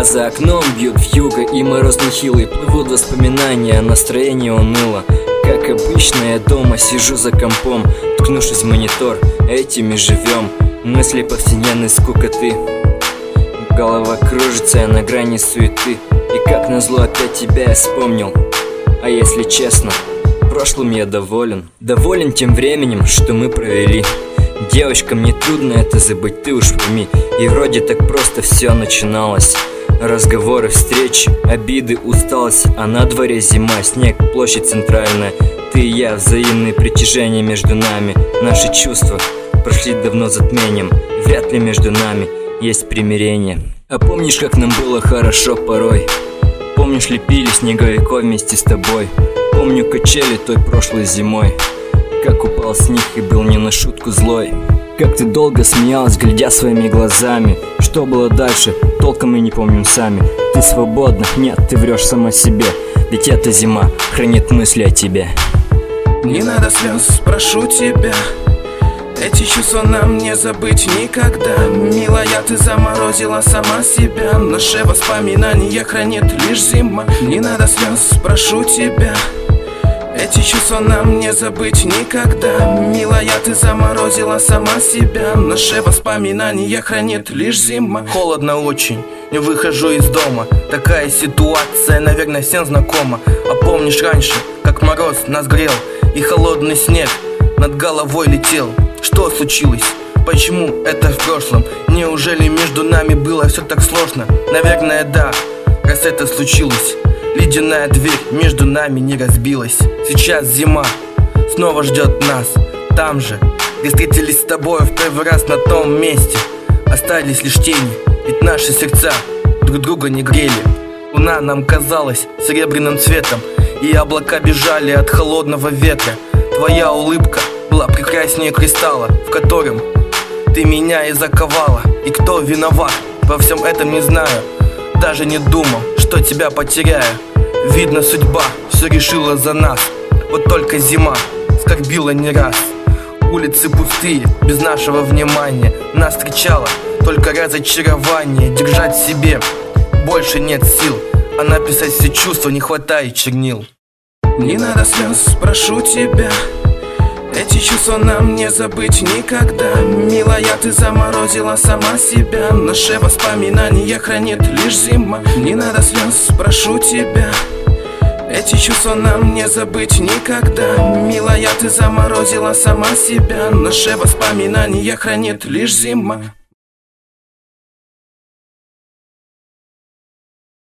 А за окном бьют вьюга и мороз нехилый. Плывут воспоминания, настроение уныло. Как обычно я дома сижу за компом Ткнувшись в монитор, этими живем. Мысли повседневной скукоты Голова кружится, я на грани суеты. И как назло опять тебя я вспомнил. А если честно, прошлым я доволен. Доволен тем временем, что мы провели. Девочка, мне трудно это забыть, ты уж пойми. И вроде так просто все начиналось Разговоры, встречи, обиды, усталость А на дворе зима, снег, площадь центральная. Ты и я, взаимные притяжения между нами. Наши чувства прошли давно затмением Вряд ли между нами есть примирение. А помнишь, как нам было хорошо порой? Помнишь, лепили снеговиков вместе с тобой? Помню качели той прошлой зимой. Как упал снег и был не на шутку злой. Как ты долго смеялась, глядя своими глазами Что было дальше, толком мы не помним сами. Ты свободна, нет, ты врешь сама себе. Ведь эта зима хранит мысли о тебе. Не надо слез, прошу тебя. Эти чувства нам не забыть никогда. Милая, ты заморозила сама себя. Наши воспоминания хранит лишь зима. Не надо слез, прошу тебя эти чувства нам не забыть никогда. Милая, ты заморозила сама себя. Наши воспоминания хранит лишь зима. Холодно очень, не выхожу из дома. Такая ситуация, наверное, всем знакома. А помнишь раньше, как мороз нас грел И холодный снег над головой летел? Что случилось? Почему это в прошлом? Неужели между нами было все так сложно? Наверное, да, раз это случилось Ледяная дверь между нами не разбилась. Сейчас зима снова ждет нас. Там же, где встретились с тобой в первый раз на том месте Остались лишь тени, ведь наши сердца друг друга не грели. Луна нам казалась серебряным цветом И облака бежали от холодного ветра. Твоя улыбка была прекраснее кристалла В котором ты меня и заковала. И кто виноват? Во всем этом не знаю. Даже не думал, что тебя потеряю Видно, судьба все решила за нас. Вот только зима скорбила не раз. Улицы пустые, без нашего внимания. Нас встречало только разочарование. Держать себе больше нет сил А написать все чувства не хватает чернил. Не надо слез, прошу тебя чувства нам не забыть никогда. Милая, ты заморозила сама себя. Наши воспоминания хранит лишь зима. Не надо слез, прошу тебя. Эти чувства нам не забыть никогда. Милая, ты заморозила сама себя. Наши воспоминания хранит лишь зима